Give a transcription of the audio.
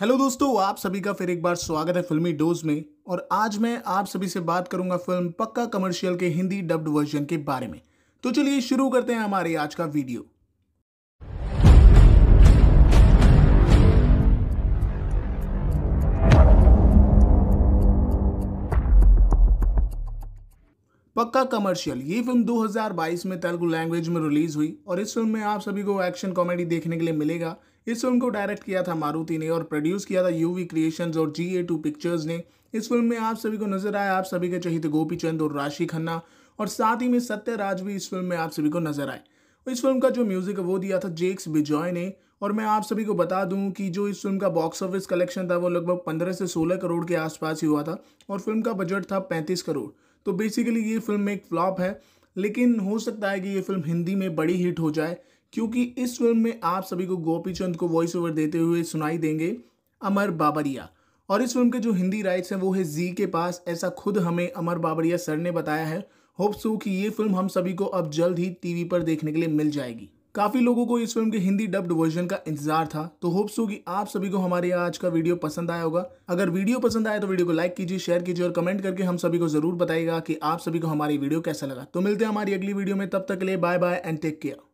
Hello दोस्तों, आप सभी का फिर एक बार स्वागत है फिल्मी डोज में। और आज मैं आप सभी से बात करूँगा फ़िल्म पक्का कमर्शियल के हिंदी डब्ड वर्जन के बारे में। तो चलिए शुरू करते हैं हमारे आज का वीडियो। पक्का कमर्शियल ये फ़िल्म 2022 में तेलुगु लैंग्वेज में रिलीज़ हुई और इस फ़िल्म में आप सभी को एक्शन कॉमेडी देखने के लिए मिलेगा। इस फ़िल्म को डायरेक्ट किया था मारुति ने और प्रोड्यूस किया था यूवी क्रिएशंस और जी ए टू पिक्चर्स ने। इस फ़िल्म में आप सभी को नज़र आया, आप सभी के चहित गोपी चंद और राशि खन्ना और साथ ही में सत्य राज भी इस फ़िल्म में आप सभी को नज़र आए। इस फ़िल्म का जो म्यूज़िक है वो दिया था जेक्स बिजॉय ने और मैं आप सभी को बता दूँ कि जो इस फ़िल्म का बॉक्स ऑफ़िस कलेक्शन था वो लगभग 15 से 16 करोड़ के आसपास ही हुआ था और फ़िल्म का बजट था 35 करोड़। तो बेसिकली ये फ़िल्म एक फ्लॉप है, लेकिन हो सकता है कि ये फ़िल्म हिंदी में बड़ी हिट हो जाए, क्योंकि इस फ़िल्म में आप सभी को गोपी चंद को वॉइस ओवर देते हुए सुनाई देंगे अमर बाबरिया। और इस फ़िल्म के जो हिंदी राइट्स हैं, वो है जी के पास, ऐसा खुद हमें अमर बाबरिया सर ने बताया है। होप सो कि ये फ़िल्म हम सभी को अब जल्द ही टीवी पर देखने के लिए मिल जाएगी। काफ़ी लोगों को इस फ़िल्म के हिंदी डब्ड वर्जन का इंतज़ार था तो होप्स हो कि आप सभी को हमारे आज का वीडियो पसंद आया होगा। अगर वीडियो पसंद आया तो वीडियो को लाइक कीजिए शेयर कीजिए और कमेंट करके हम सभी को ज़रूर बताएगा कि आप सभी को हमारी वीडियो कैसा लगा। तो मिलते हैं हमारी अगली वीडियो में, तब तक के लिए bye bye and take care